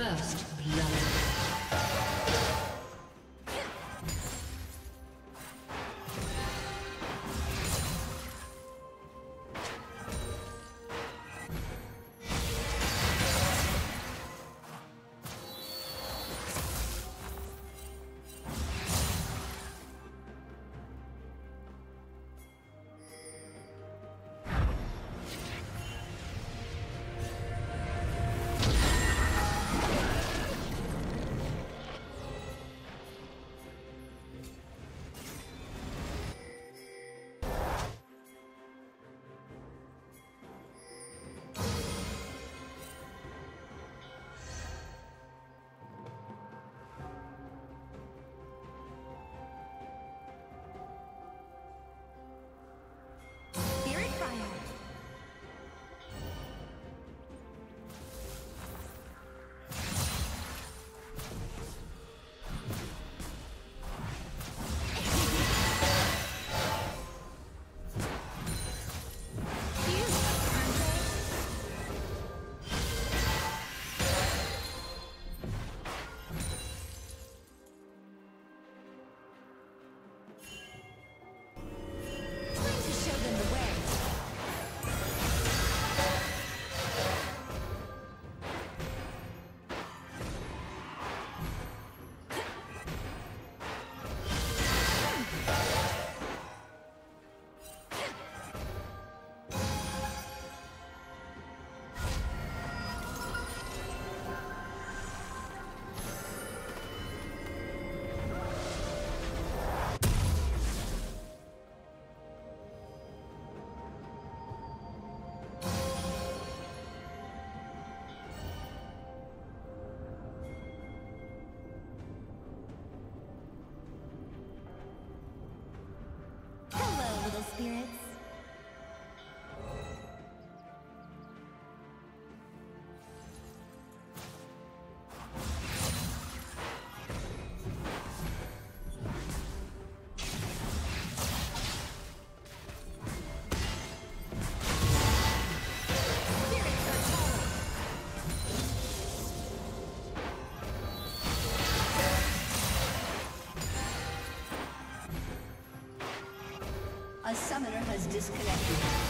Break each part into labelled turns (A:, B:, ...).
A: First
B: has disconnected.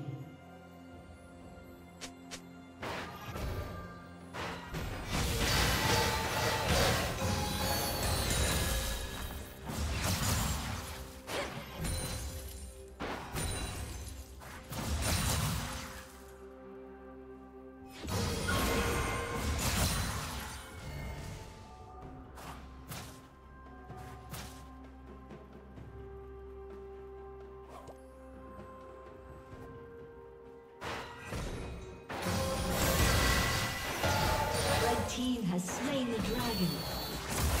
A: Slain the dragon.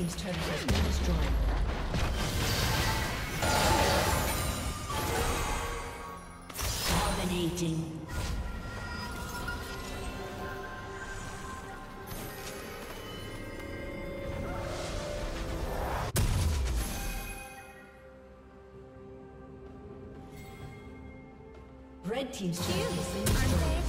B: Team's turret has been destroyed. Dominating. Red Team's turret has been destroyed.